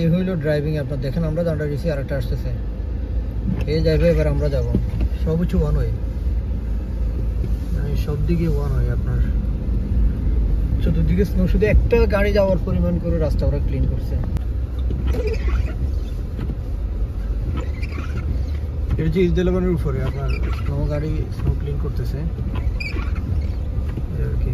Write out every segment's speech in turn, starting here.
এই হইল ড্রাইভিং আপনার। দেখেন আমরা দাঁড়া গেছি আর একটা আসতেছে। এই যাবে এবার আমরা যাব। সব কিছু ওয়ান মানে সব দিকে ওয়ান হয় আপনার। চতুর্দিকে স্নো শুধু একটা গাড়ি যাওয়ার পরিমাণ করে রাস্তা ওরা ক্লিন করছে। এটা হচ্ছে ইসদেলাবানের উপরে, আপনার স্নো গাড়ি স্নো ক্লিন করতেছে এই আর কি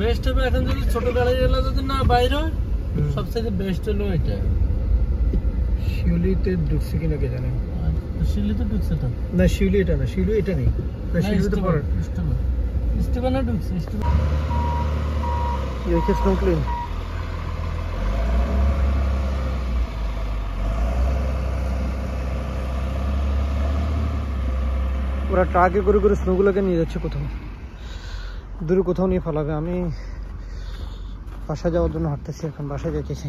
বেস্ট হবে এখন যদি ছোট গাড়ি এলে যদি না বাইরে। সবথেকে বেস্ট হলো এটা। শিউলিতে ঢুকছে কিনা কে জানে? শিলি তো ঢুকছে তো। না শিউলি এটা না শিউলি এটা নেই। না শিউলি তো পরে স্টিভেনে ঢুকছে স্টিভেন এই হচ্ছে স্নো ক্লিন ওরা ট্রাকে করে করে স্নোগুলোকে নিয়ে যাচ্ছে কোথাও দূরে কোথাও নিয়ে ফেলাবে আমি বাসা যাওয়ার জন্য হাঁটতেছি এখন বাসায় যাইতেছি।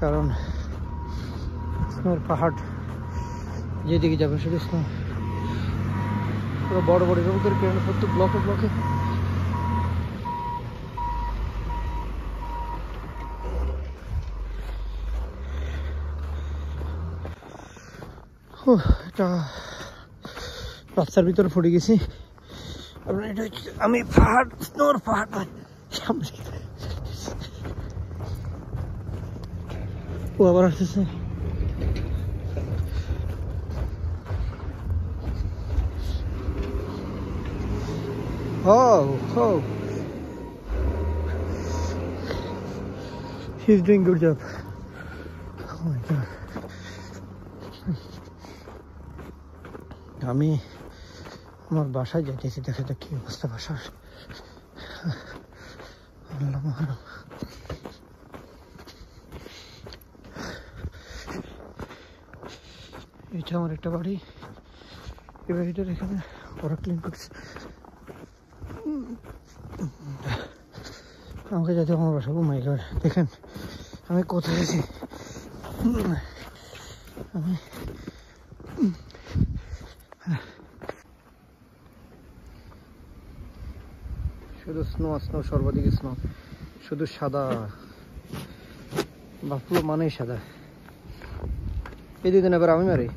কারণ স্নোর পাহাড় যেদিকে যাবে শুধু স্নো পুরো বড় বড় রোদের কারণে প্রত্যেক ব্লকে ব্লকে উহ, এটা রাস্তার ভিতরে পড়ে গেছি। আপনার এটা হচ্ছে আমি পাহাড় স্নোর পাহাড় সামনে ও আবার আসতেছে Oh, oh. He's doing good job. Oh my god. আমি আমার বাসায় যাইতেছি দেখা যাক কি অবস্থা বাসার? এটা আমার একটা বাড়ি। এই বাড়িটার এখানে ওরা ক্লিন করছে। আমাকে যাতে আমার বাসা মাই গড দেখেন, আমি কোথায় আছি? আমি শুধু স্নো স্নো সর্বাধিক স্নো শুধু সাদা। বাফলো মানেই সাদা। এই দুদিন আবার আমি মারি।